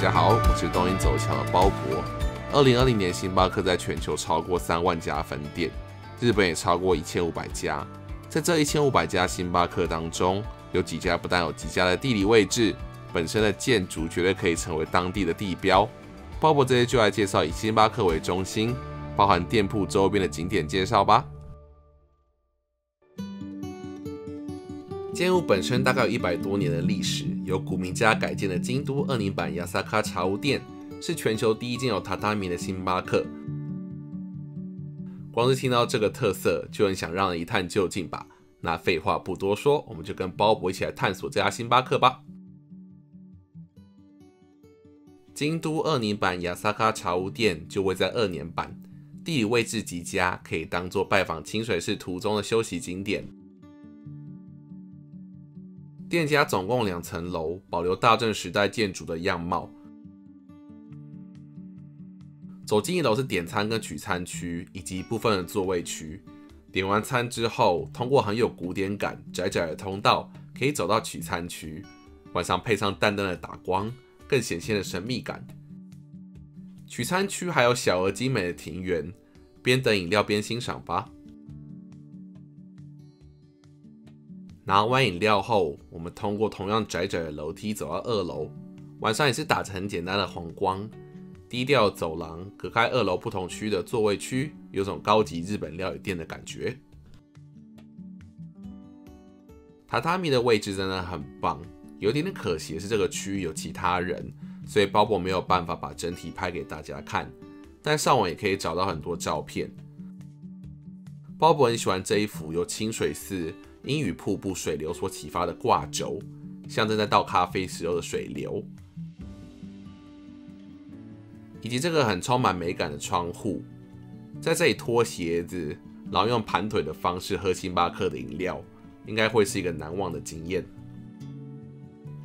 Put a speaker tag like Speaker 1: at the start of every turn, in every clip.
Speaker 1: 大家好，我是东瀛走强的鲍勃。二零二零年，星巴克在全球超过三万家分店，日本也超过一千五百家。在这一千五百家星巴克当中，有几家不但有极佳的地理位置，本身的建筑绝对可以成为当地的地标。鲍勃这些就来介绍以星巴克为中心，包含店铺周边的景点介绍吧。建物本身大概有一百多年的历史，由古名家改建的京都二年版亚萨卡茶屋店，是全球第一间有榻榻米的星巴克。光是听到这个特色，就很想让人一探究竟吧。那废话不多说，我们就跟包博一起来探索这家星巴克吧。京都二年版亚萨卡茶屋店就位在二年版，地理位置极佳，可以当做拜访清水寺途中的休息景点。店家总共两层楼，保留大正时代建筑的样貌。走进一楼是点餐跟取餐区，以及部分的座位区。点完餐之后，通过很有古典感、窄窄的通道，可以走到取餐区。晚上配上淡淡的打光，更显现了神秘感。取餐区还有小而精美的庭园，边等饮料边欣赏吧。拿完饮料后，我们通过同样窄窄的楼梯走到二楼。晚上也是打着很简单的黄光，低调走廊隔开二楼不同区的座位区，有种高级日本料理店的感觉。榻榻米的位置真的很棒，有点点可惜的是这个区域有其他人，所以包博没有办法把整体拍给大家看。但上网也可以找到很多照片。包博很喜欢这一幅由清水寺。因与瀑布水流所启发的挂轴，象征在倒咖啡时候的水流，以及这个很充满美感的窗户，在这里脱鞋子，然后用盘腿的方式喝星巴克的饮料，应该会是一个难忘的经验。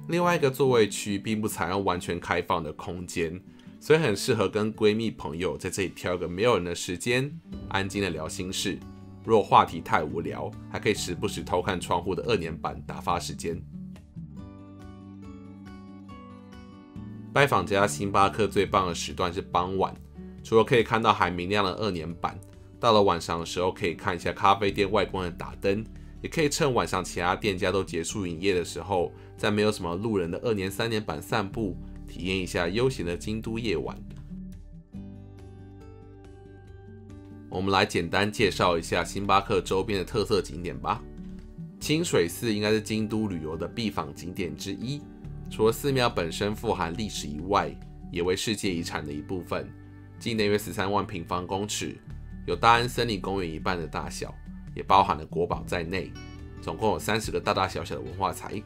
Speaker 1: 另外一个座位区并不采用完全开放的空间，所以很适合跟闺蜜朋友在这里挑个没有人的时间，安静的聊心事。若话题太无聊，还可以时不时偷看窗户的二年版打发时间。拜访这家星巴克最棒的时段是傍晚，除了可以看到还明亮的二年版，到了晚上的时候可以看一下咖啡店外观的打灯，也可以趁晚上其他店家都结束营业的时候，在没有什么路人的二年、三年版散步，体验一下悠闲的京都夜晚。我们来简单介绍一下星巴克周边的特色景点吧。清水寺应该是京都旅游的必访景点之一，除了寺庙本身富含历史以外，也为世界遗产的一部分。境内约十三万平方公尺，有大安森林公园一半的大小，也包含了国宝在内，总共有三十个大大小小的文化财。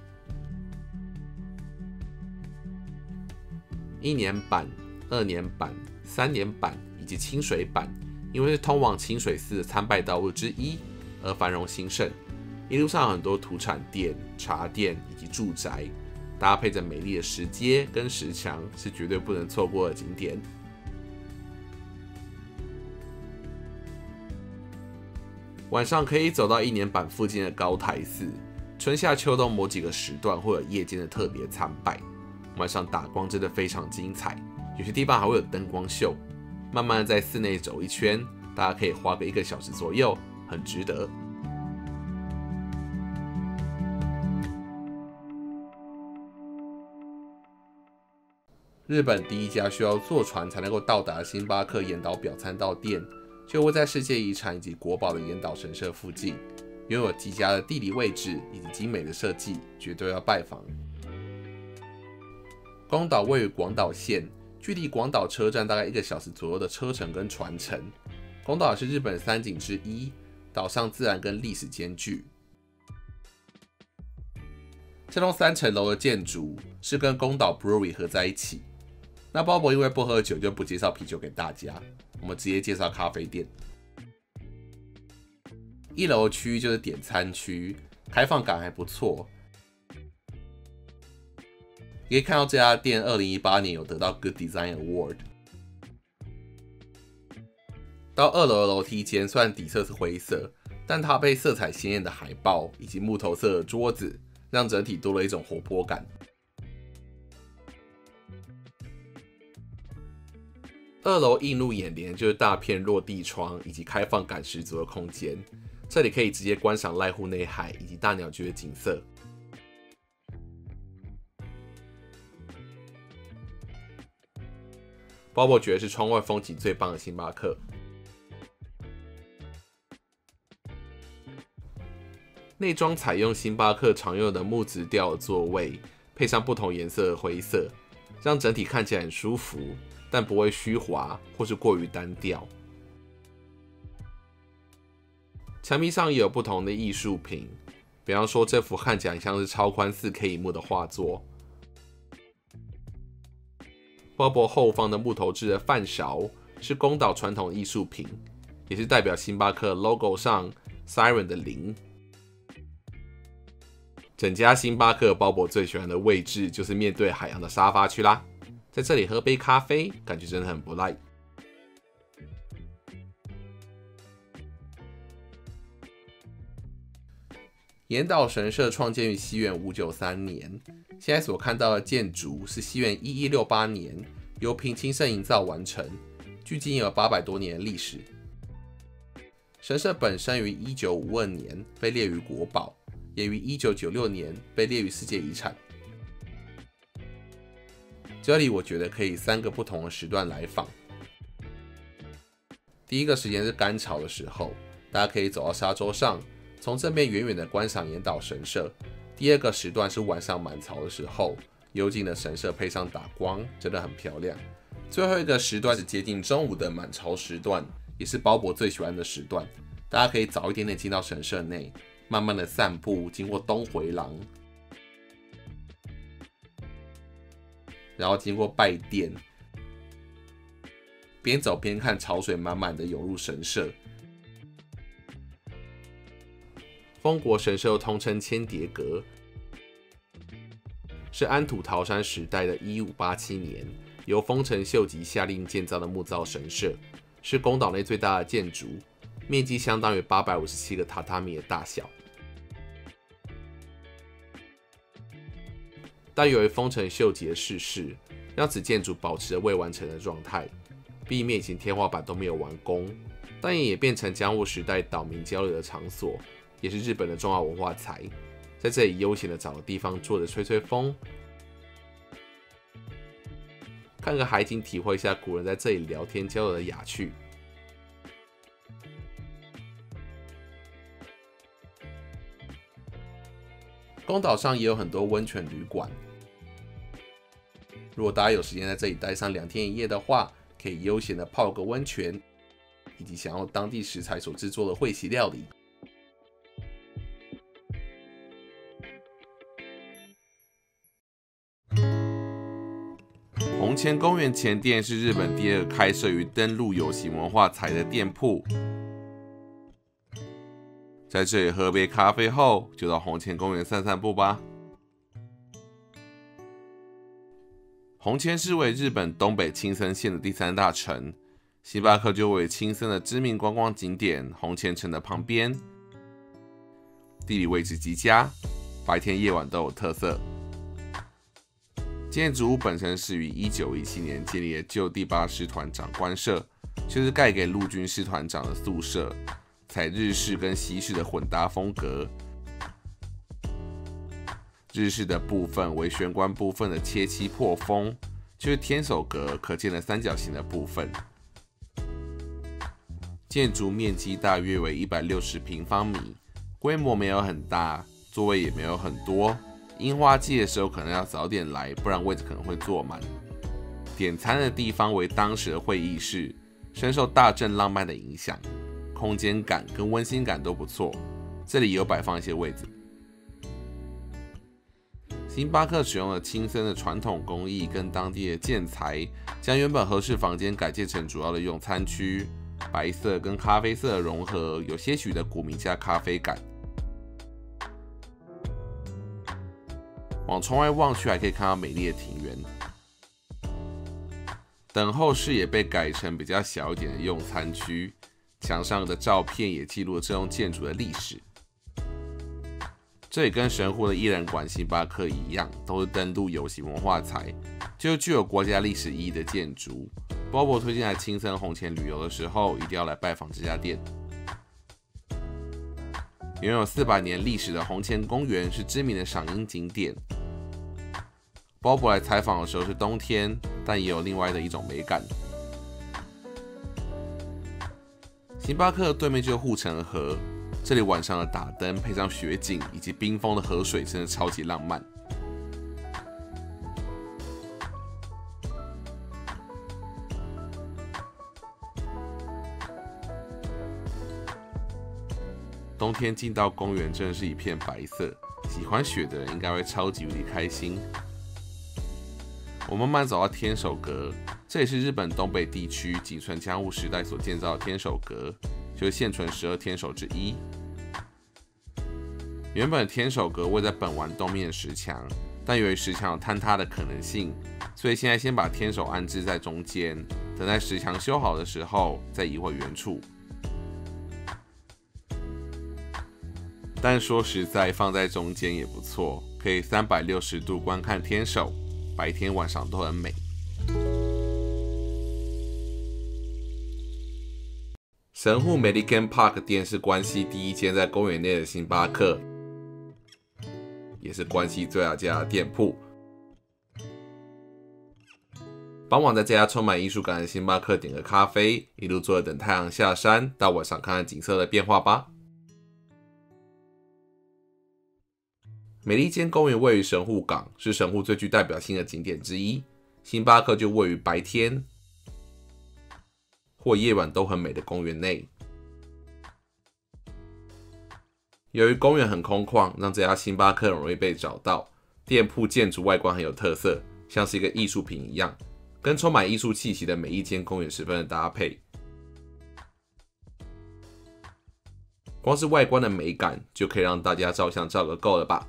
Speaker 1: 一年版、二年版、三年版以及清水版。因为是通往清水寺的参拜道路之一，而繁荣兴盛。一路上很多土产店、茶店以及住宅，搭配着美丽的石阶跟石墙，是绝对不能错过的景点。晚上可以走到一年坂附近的高台寺，春夏秋冬某几个时段会有夜间的特别参拜，晚上打光真的非常精彩，有些地方还会有灯光秀。慢慢在寺内走一圈，大家可以花个一个小时左右，很值得。日本第一家需要坐船才能够到达星巴克岩岛表参道店，就位在世界遗产以及国宝的岩岛神社附近，拥有极佳的地理位置以及精美的设计，绝对要拜访。宫岛位于广岛县。距离广岛车站大概一个小时左右的车程跟船程。广岛是日本三景之一，岛上自然跟历史兼具。这栋三层楼的建筑是跟宫岛 Brewery 合在一起。那鲍勃因为不喝酒，就不介绍啤酒给大家，我们直接介绍咖啡店。一楼区就是点餐区，开放感还不错。可以看到这家店二零一八年有得到 Good Design Award。到二楼的楼梯间，虽然底色是灰色，但它被色彩鲜艳的海报以及木头色的桌子，让整体多了一种活泼感。二楼映入眼帘就是大片落地窗以及开放感十足的空间，这里可以直接观赏濑户内海以及大鸟居的景色。Bobo 觉得是窗外风景最棒的星巴克。内装采用星巴克常用的木质调座位，配上不同颜色的灰色，让整体看起来很舒服，但不会虚滑或是过于单调。墙壁上也有不同的艺术品，比方说这幅看起来像是超宽 4K 荧幕的画作。鲍勃后方的木头制的饭勺是宫岛传统艺术品，也是代表星巴克 logo 上 siren 的铃。整家星巴克，鲍勃最喜欢的位置就是面对海洋的沙发区啦，在这里喝杯咖啡，感觉真的很不赖。岩岛神社创建于西元五九三年，现在所看到的建筑是西元一一六八年由平清盛营造完成，距今有八百多年的历史。神社本身于一九五二年被列于国宝。也于一九九六年被列于世界遗产。这里我觉得可以三个不同的时段来访。第一个时间是干潮的时候，大家可以走到沙洲上，从正面远远的观赏岩岛神社。第二个时段是晚上满潮的时候，幽静的神社配上打光，真的很漂亮。最后一个时段是接近中午的满潮时段，也是鲍勃最喜欢的时段。大家可以早一点点进到神社内。慢慢的散步，经过东回廊，然后经过拜殿，边走边看潮水满满的涌入神社。丰国神社通称千叠阁，是安土桃山时代的一五八七年由丰臣秀吉下令建造的木造神社，是宫岛内最大的建筑，面积相当于八百五十七个榻榻米的大小。但由于丰臣秀吉的逝世，让此建筑保持着未完成的状态，壁面以及天花板都没有完工，但也变成江户时代岛民交流的场所，也是日本的重要文化财。在这里悠闲的找个地方坐着吹吹风，看个海景，体会一下古人在这里聊天交流的雅趣。宫岛上也有很多温泉旅馆。如果大家有时间在这里待上两天一夜的话，可以悠闲的泡个温泉，以及享用当地食材所制作的会席料理。红前公园前店是日本第二个开设于登陆有形文化财的店铺，在这里喝杯咖啡后，就到红前公园散散步吧。红千市为日本东北青森县的第三大城，星巴克就位青森的知名观光景点红千城的旁边，地理位置极佳，白天夜晚都有特色。建筑物本身是于一九一七年建立的旧第八师团长官舍，就是盖给陆军师团长的宿舍，采日式跟西式的混搭风格。日式的部分为玄关部分的切漆破风，就是天守阁可见的三角形的部分。建筑面积大约为一百六十平方米，规模没有很大，座位也没有很多。樱花季的时候可能要早点来，不然位置可能会坐满。点餐的地方为当时的会议室，深受大正浪漫的影响，空间感跟温馨感都不错。这里有摆放一些位置。星巴克使用了亲森的传统工艺跟当地的建材，将原本合适房间改建成主要的用餐区，白色跟咖啡色的融合，有些许的古民家咖啡感。往窗外望去，还可以看到美丽的庭园。等候室也被改成比较小一点的用餐区，墙上的照片也记录了这栋建筑的历史。这也跟神户的艺人馆星巴克一样，都是登陆有形文化财，就具有国家历史意义的建筑。Bobo 推荐来青森红前旅游的时候，一定要来拜访这家店。拥有四百年历史的红前公园是知名的赏樱景点。Bob 来采访的时候是冬天，但也有另外的一种美感。星巴克对面就是护城河，这里晚上的打灯配上雪景以及冰封的河水，真的超级浪漫。冬天进到公园，真的是一片白色。喜欢雪的人应该会超级无敌开心。我们慢走到天守阁，这也是日本东北地区仅存江户时代所建造的天守阁，就是现存十二天守之一。原本天守阁位在本丸东面的石墙，但由于石墙有坍塌的可能性，所以现在先把天守安置在中间，等待石墙修好的时候再移回原处。但说实在，放在中间也不错，可以三百六十度观看天守，白天晚上都很美。神户 Medican Park 店是关西第一间在公园内的星巴克，也是关西最大家的店铺。傍晚在这家充满艺术感的星巴克点个咖啡，一路坐着等太阳下山，到晚上看看景色的变化吧。美利坚公园位于神户港，是神户最具代表性的景点之一。星巴克就位于白天或夜晚都很美的公园内。由于公园很空旷，让这家星巴克容易被找到。店铺建筑外观很有特色，像是一个艺术品一样，跟充满艺术气息的每一间公园十分的搭配。光是外观的美感，就可以让大家照相照个够了吧？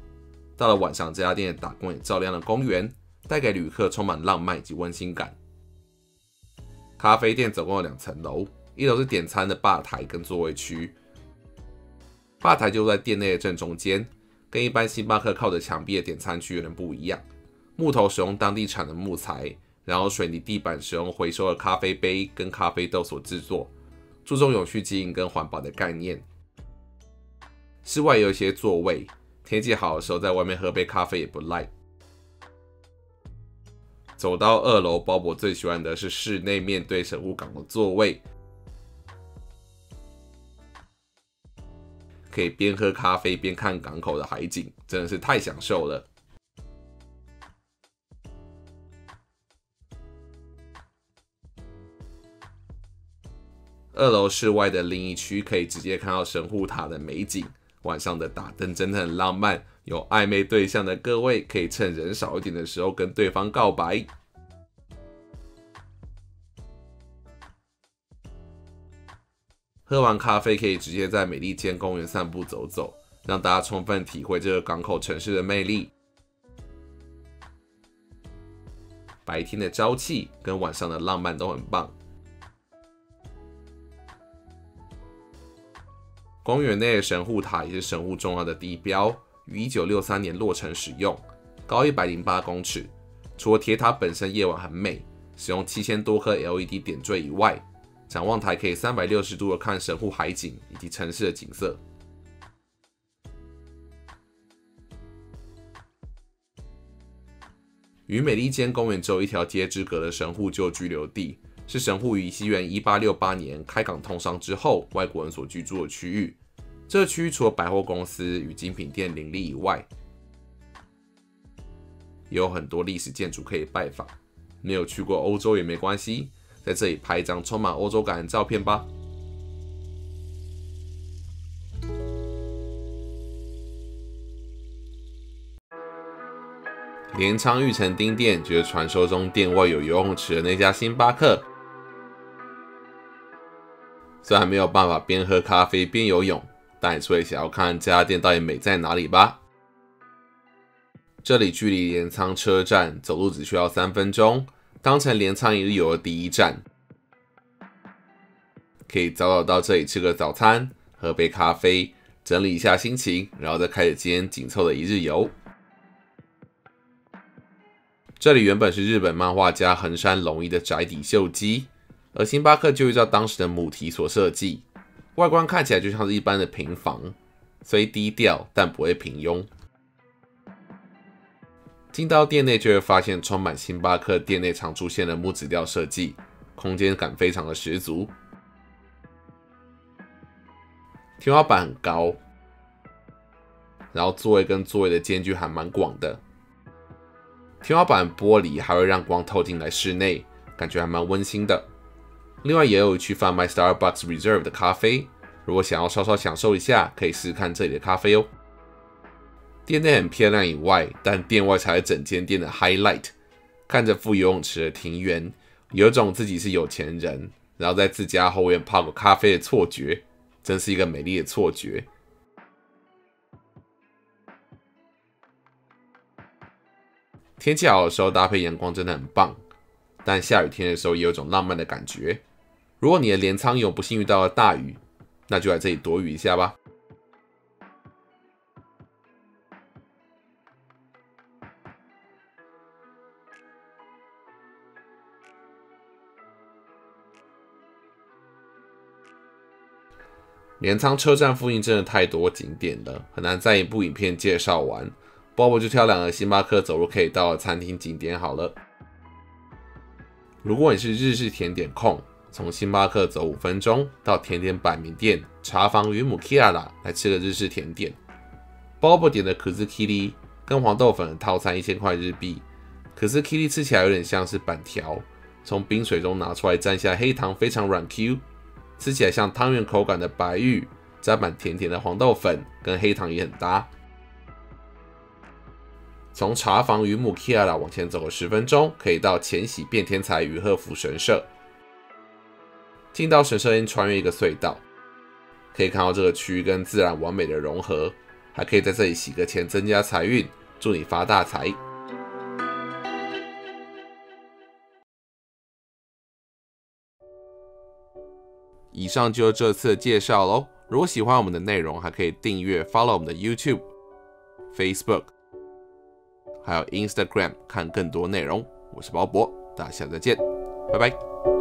Speaker 1: 到了晚上，这家店的打工也照亮了公园，带给旅客充满浪漫以及温馨感。咖啡店总共有两层楼，一楼是点餐的吧台跟座位区，吧台就在店内的正中间，跟一般星巴克靠着墙壁的点餐区有点不一样。木头使用当地产的木材，然后水泥地板使用回收的咖啡杯跟咖啡豆所制作，注重有序经营跟环保的概念。室外有一些座位。天气好的时候，在外面喝杯咖啡也不赖。走到二楼，鲍勃最喜欢的是室内面对神户港的座位，可以边喝咖啡边看港口的海景，真的是太享受了。二楼室外的另一区可以直接看到神户塔的美景。晚上的打灯真的很浪漫，有暧昧对象的各位可以趁人少一点的时候跟对方告白。喝完咖啡可以直接在美利坚公园散步走走，让大家充分体会这个港口城市的魅力。白天的朝气跟晚上的浪漫都很棒。公园内的神户塔也是神户重要的地标，于一九六三年落成使用，高一百零八公尺。除了铁塔本身夜晚很美，使用七千多颗 LED 点缀以外，展望台可以三百六十度的看神户海景以及城市的景色。与美利坚公园只有一条街之隔的神户旧居留地。是神户于西元一八六八年开港通商之后，外国人所居住的区域。这区除了百货公司与精品店林立以外，也有很多历史建筑可以拜访。没有去过欧洲也没关系，在这里拍一张充满欧洲感的照片吧。镰仓玉城町店就是传说中店外有游泳池的那家星巴克。虽然没有办法边喝咖啡边游泳，但也是会想要看这家店到底美在哪里吧。这里距离镰仓车站走路只需要三分钟，当成镰仓一日游的第一站，可以早早到这里吃个早餐，喝杯咖啡，整理一下心情，然后再开始今天紧凑的一日游。这里原本是日本漫画家横山龙一的宅邸秀姬，而星巴克就依照当时的母题所设计，外观看起来就像是一般的平房，虽低调但不会平庸。进到店内就会发现，充满星巴克店内常出现的木质调设计，空间感非常的十足。天花板很高，然后座位跟座位的间距还蛮广的。天花板玻璃还会让光透进来室内，感觉还蛮温馨的。另外也有去贩卖 Starbucks Reserve 的咖啡，如果想要稍稍享受一下，可以试试看这里的咖啡哦。店内很漂亮以外，但店外才是整间店的 highlight。看着副游泳池的庭园，有种自己是有钱人，然后在自家后院泡个咖啡的错觉，真是一个美丽的错觉。天气好的时候搭配阳光真的很棒，但下雨天的时候也有种浪漫的感觉。如果你的镰仓有不幸遇到了大雨，那就来这里躲雨一下吧。镰仓车站附近真的太多景点了，很难在一部影片介绍完。Bob 就挑两个星巴克走路可以到的餐厅景点好了。如果你是日式甜点控，从星巴克走五分钟到甜点百名店茶房与母 Kiara 来吃个日式甜点。Bob 点的可斯 Kili 跟黄豆粉套餐一千块日币，可是 Kili 吃起来有点像是板条，从冰水中拿出来蘸下黑糖，非常软 Q，吃起来像汤圆口感的白玉，沾满甜甜的黄豆粉，跟黑糖也很搭。从茶房与木 Kiara 往前走个十分钟，可以到浅喜变天才与鹤福神社。听到水声音穿越一个隧道，可以看到这个区域跟自然完美的融合，还可以在这里洗个钱增加财运，祝你发大财。以上就是这次的介绍喽。如果喜欢我们的内容，还可以订阅、follow 我们的 YouTube、Facebook。还有 Instagram 看更多内容，我是鲍勃，大家下次再见，拜拜。